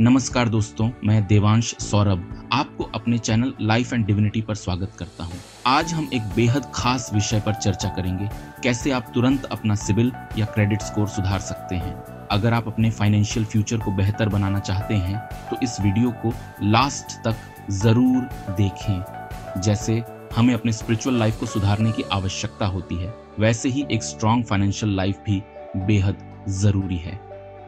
नमस्कार दोस्तों, मैं देवांश सौरभ आपको अपने चैनल लाइफ एंड डिविनिटी पर स्वागत करता हूँ। आज हम एक बेहद खास विषय पर चर्चा करेंगे, कैसे आप तुरंत अपना सिविल या क्रेडिट स्कोर सुधार सकते हैं। अगर आप अपने फाइनेंशियल फ्यूचर को बेहतर बनाना चाहते हैं तो इस वीडियो को लास्ट तक ज़रूर देखें। जैसे, हमें अपने स्पिरिचुअल लाइफ को सुधारने की आवश्यकता होती है, वैसे ही एक स्ट्रॉन्ग फाइनेंशियल लाइफ भी बेहद ज़रूरी है।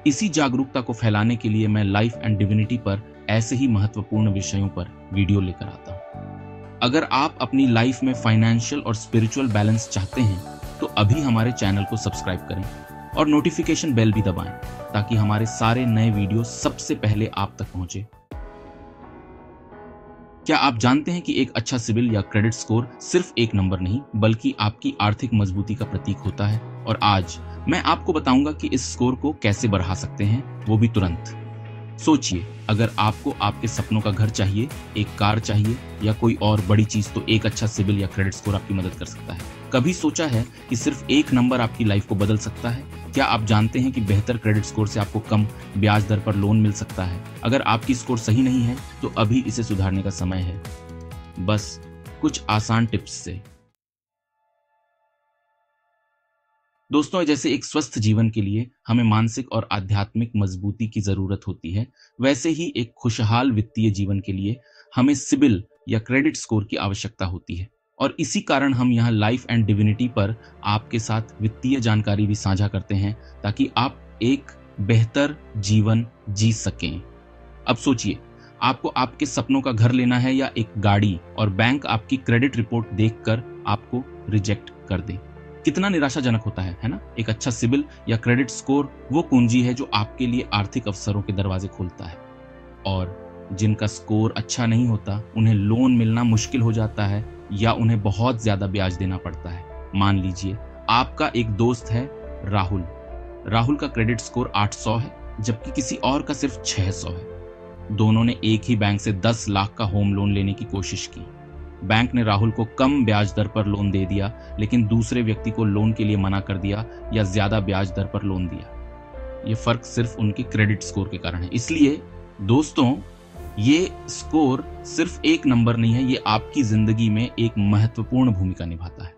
इसी जागरूकता को फैलाने के लिए मैं लाइफ एंड डिविनिटी पर ऐसे ही महत्वपूर्ण विषयों पर वीडियो लेकर आता हूँ। अगर आप अपनी लाइफ में फाइनेंशियल और स्पिरिचुअल बैलेंस चाहते हैं तो अभी हमारे चैनल को सब्सक्राइब करें और नोटिफिकेशन बेल भी दबाएँ, ताकि हमारे सारे नए वीडियो सबसे पहले आप तक पहुँचे। क्या आप जानते हैं कि एक अच्छा सिविल या क्रेडिट स्कोर सिर्फ़ एक नंबर नहीं, बल्कि आपकी आर्थिक मजबूती का प्रतीक होता है, और आज मैं आपको बताऊँगा कि इस स्कोर को कैसे बढ़ा सकते हैं, वो भी तुरंत। सोचिए, अगर आपको आपके सपनों का घर चाहिए, एक कार चाहिए, या कोई और बड़ी चीज़ तो एक अच्छा सिविल या क्रेडिट स्कोर आपकी मदद कर सकता है। कभी सोचा है कि सिर्फ़ एक नंबर आपकी लाइफ को बदल सकता है? क्या आप जानते हैं कि बेहतर क्रेडिट स्कोर से आपको कम ब्याज दर पर लोन मिल सकता है? अगर आपकी स्कोर सही नहीं है तो अभी इसे सुधारने का समय है। बस, कुछ आसान टिप्स से। दोस्तों, जैसे एक स्वस्थ जीवन के लिए हमें मानसिक और आध्यात्मिक मजबूती की ज़रूरत होती है, वैसे ही एक खुशहाल वित्तीय जीवन के लिए हमें सिबिल या क्रेडिट स्कोर की आवश्यकता होती है। और इसी कारण हम यहाँ लाइफ एंड डिविनिटी पर आपके साथ वित्तीय जानकारी भी साझा करते हैं, ताकि आप एक बेहतर जीवन जी सकें। अब सोचिए, आपको आपके सपनों का घर लेना है या एक गाड़ी और बैंक आपकी क्रेडिट रिपोर्ट देखकर आपको रिजेक्ट कर दे। कितना निराशाजनक होता है है ना? एक अच्छा सिविल या क्रेडिट स्कोर वो कुंजी है जो आपके लिए आर्थिक अवसरों के दरवाजे खोलता है। और जिनका स्कोर अच्छा नहीं होता, उन्हें लोन मिलना मुश्किल हो जाता है या उन्हें बहुत ज़्यादा ब्याज देना पड़ता है। मान लीजिए, आपका एक दोस्त है राहुल। राहुल का क्रेडिट स्कोर 800 है, जबकि किसी और का सिर्फ़ 600 है। दोनों ने एक ही बैंक से 10 लाख का होम लोन लेने की कोशिश की। बैंक ने राहुल को कम ब्याज दर पर लोन दे दिया, लेकिन दूसरे व्यक्ति को लोन के लिए मना कर दिया या ज़्यादा ब्याज दर पर लोन दिया। ये फ़र्क सिर्फ़ उनके क्रेडिट स्कोर के कारण है। इसलिए, दोस्तों, ये स्कोर सिर्फ़ एक नंबर नहीं है, ये आपकी ज़िंदगी में एक महत्वपूर्ण भूमिका निभाता है।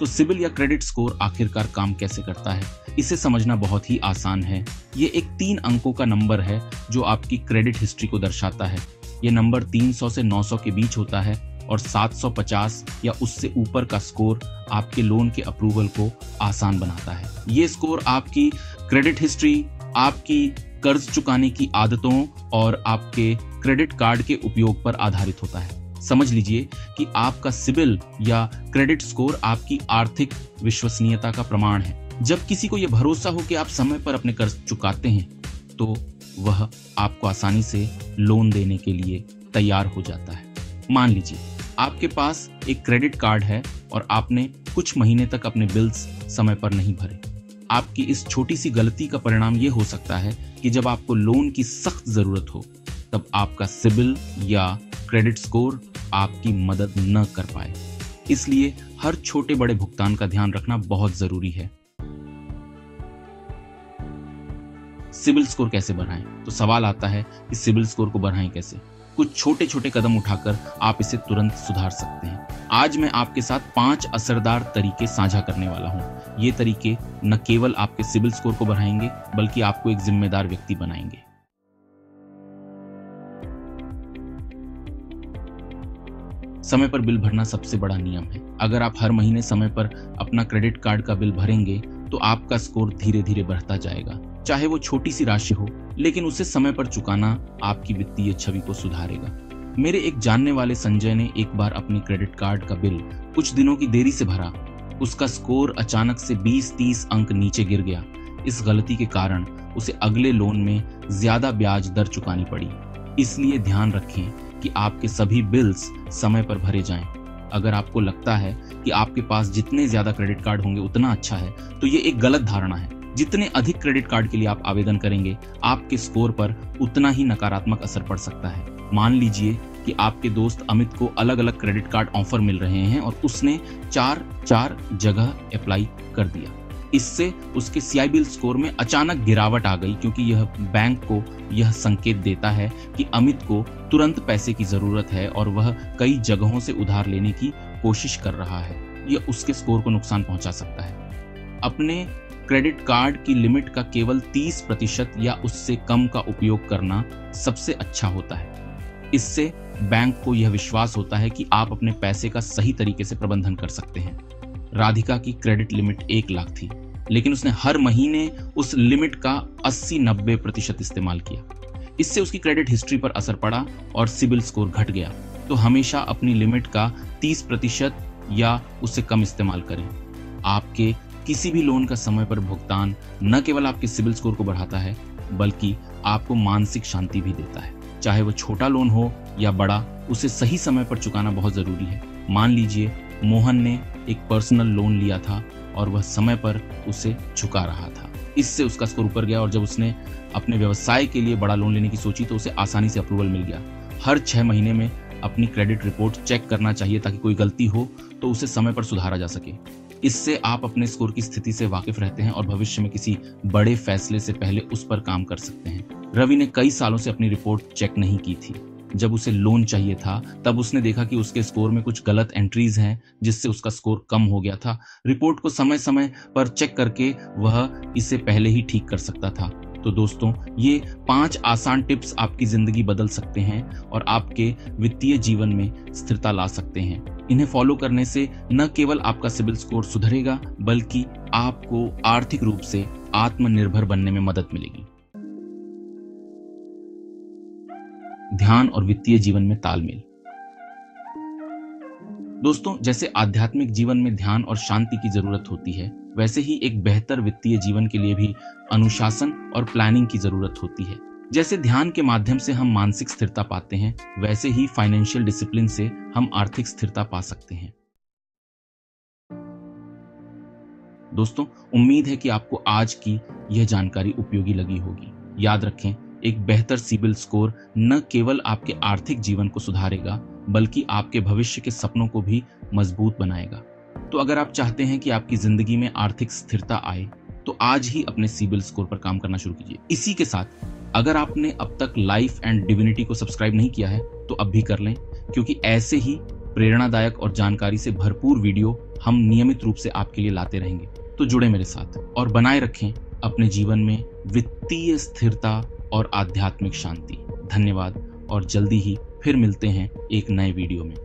तो सिविल या क्रेडिट स्कोर आखिरकार काम कैसे करता है? इसे समझना बहुत ही आसान है। ये एक तीन अंकों का नंबर है जो आपकी क्रेडिट हिस्ट्री को दर्शाता है। ये नंबर 300 से 900 के बीच होता है और 750 या उससे ऊपर का स्कोर आपके लोन के अप्रूवल को आसान बनाता है। ये स्कोर आपकी क्रेडिट हिस्ट्री, आपकी कर्ज चुकाने की आदतों और आपके क्रेडिट कार्ड के उपयोग पर आधारित होता है। समझ लीजिए कि आपका सिबिल या क्रेडिट स्कोर आपकी आर्थिक विश्वसनीयता का प्रमाण है। जब किसी को यह भरोसा हो कि आप समय पर अपने कर्ज चुकाते हैं तो वह आपको आसानी से लोन देने के लिए तैयार हो जाता है। मान लीजिए, आपके पास एक क्रेडिट कार्ड है और आपने कुछ महीने तक अपने बिल्स समय पर नहीं भरे। आपकी इस छोटी सी गलती का परिणाम यह हो सकता है कि जब आपको लोन की सख्त ज़रूरत हो, तब आपका सिबिल या क्रेडिट स्कोर आपकी मदद न कर पाए। इसलिए हर छोटे बड़े भुगतान का ध्यान रखना बहुत ज़रूरी है। सिविल स्कोर कैसे बढ़ाएँ? तो सवाल आता है कि सिविल स्कोर को बढ़ाएँ कैसे? कुछ छोटे छोटे कदम उठाकर आप इसे तुरंत सुधार सकते हैं। आज मैं आपके साथ पाँच असरदार तरीके साझा करने वाला हूँ। ये तरीके न केवल आपके सिविल स्कोर को बढ़ाएँगे, बल्कि आपको एक जिम्मेदार व्यक्ति बनाएँगे। समय पर बिल भरना सबसे बड़ा नियम है। अगर आप हर महीने समय पर अपना क्रेडिट कार्ड का बिल भरेंगे तो आपका स्कोर धीरे धीरे बढ़ता जाएगा, चाहे वो छोटी सी राशि हो, लेकिन उसे समय पर चुकाना आपकी वित्तीय छवि को सुधारेगा। मेरे एक जानने वाले संजय ने एक बार अपने क्रेडिट कार्ड का बिल कुछ दिनों की देरी से भरा। उसका स्कोर अचानक से 20-30 अंक नीचे गिर गया। इस गलती के कारण उसे अगले लोन में ज़्यादा ब्याज दर चुकानी पड़ी। इसलिए ध्यान रखें कि आपके सभी बिल्स समय पर भरे जाएँ। अगर आपको लगता है कि आपके पास जितने ज़्यादा क्रेडिट कार्ड होंगे, उतना अच्छा है तो ये एक गलत धारणा है। जितने अधिक क्रेडिट कार्ड के लिए आप आवेदन करेंगे, आपके स्कोर पर उतना ही नकारात्मक असर पड़ सकता है। मान लीजिए कि आपके दोस्त अमित को अलग अलग क्रेडिट कार्ड ऑफ़र मिल रहे हैं और उसने चार चार जगह अप्लाई कर दिया। इससे उसके सीआईबीएल स्कोर में अचानक गिरावट आ गई, क्योंकि यह बैंक को यह संकेत देता है कि अमित को तुरंत पैसे की ज़रूरत है और वह कई जगहों से उधार लेने की कोशिश कर रहा है। यह उसके स्कोर को नुकसान पहुँचा सकता है। अपने क्रेडिट कार्ड की लिमिट का केवल 30 प्रतिशत या उससे कम का उपयोग करना सबसे अच्छा होता है। इससे बैंक को यह विश्वास होता है कि आप अपने पैसे का सही तरीके से प्रबंधन कर सकते हैं। राधिका की क्रेडिट लिमिट एक लाख थी। लेकिन उसने हर महीने उस लिमिट का 80-90 प्रतिशत इस्तेमाल किया। इससे उसकी क्रेडिट हिस्ट्री पर असर पड़ा और सिबिल स्कोर घट गया। तो हमेशा अपनी लिमिट का 30 प्रतिशत या उससे कम इस्तेमाल करें। आपके किसी भी लोन का समय पर भुगतान न केवल आपके सिबिल स्कोर को बढ़ाता है, बल्कि आपको मानसिक शांति भी देता है। चाहे वो छोटा लोन हो या बड़ा, उसे सही समय पर चुकाना बहुत ज़रूरी है। मान लीजिए, मोहन ने एक पर्सनल लोन लिया था और वह समय पर उसे चुका रहा था। इससे उसका स्कोर ऊपर गया और जब उसने अपने व्यवसाय के लिए बड़ा लोन लेने की सोची तो उसे आसानी से अप्रूवल मिल गया। हर छह महीने में अपनी क्रेडिट रिपोर्ट चेक करना चाहिए ताकि कोई गलती हो तो उसे समय पर सुधारा जा सके। इससे आप अपने स्कोर की स्थिति से वाकिफ रहते हैं और भविष्य में किसी बड़े फैसले से पहले उस पर काम कर सकते हैं। रवि ने कई सालों से अपनी रिपोर्ट चेक नहीं की थी। जब उसे लोन चाहिए था, तब उसने देखा कि उसके स्कोर में कुछ गलत एंट्रीज हैं, जिससे उसका स्कोर कम हो गया था। रिपोर्ट को समय समय पर चेक करके वह इसे पहले ही ठीक कर सकता था। तो दोस्तों, ये पाँच आसान टिप्स आपकी ज़िंदगी बदल सकते हैं और आपके वित्तीय जीवन में स्थिरता ला सकते हैं। इन्हें फॉलो करने से न केवल आपका सिबिल स्कोर सुधरेगा, बल्कि आपको आर्थिक रूप से आत्मनिर्भर बनने में मदद मिलेगी। ध्यान और वित्तीय जीवन में तालमेल। दोस्तों, जैसे आध्यात्मिक जीवन में ध्यान और शांति की ज़रूरत होती है, वैसे ही एक बेहतर वित्तीय जीवन के लिए भी अनुशासन और प्लानिंग की ज़रूरत होती है। जैसे ध्यान के माध्यम से हम मानसिक स्थिरता पाते हैं, वैसे ही फाइनेंशियल डिसिप्लिन से हम आर्थिक स्थिरता पा सकते हैं। दोस्तों, उम्मीद है कि आपको आज की यह जानकारी उपयोगी लगी होगी। याद रखें एक बेहतर सिबिल स्कोर न केवल आपके आर्थिक जीवन को सुधारेगा, बल्कि आपके भविष्य के सपनों को भी मज़बूत बनाएगा। तो अगर आप चाहते हैं कि आपकी ज़िंदगी में आर्थिक स्थिरता आए तो आज ही अपने सिबिल स्कोर पर काम करना शुरू कीजिए। इसी के साथ, अगर आपने अब तक लाइफ एंड डिविनिटी को सब्सक्राइब नहीं किया है तो अब भी कर लें, क्योंकि ऐसे ही प्रेरणादायक और जानकारी से भरपूर वीडियो हम नियमित रूप से आपके लिए लाते रहेंगे। तो जुड़े मेरे साथ और बनाए रखें अपने जीवन में वित्तीय स्थिरता और आध्यात्मिक शांति। धन्यवाद और जल्दी ही फिर मिलते हैं एक नए वीडियो में।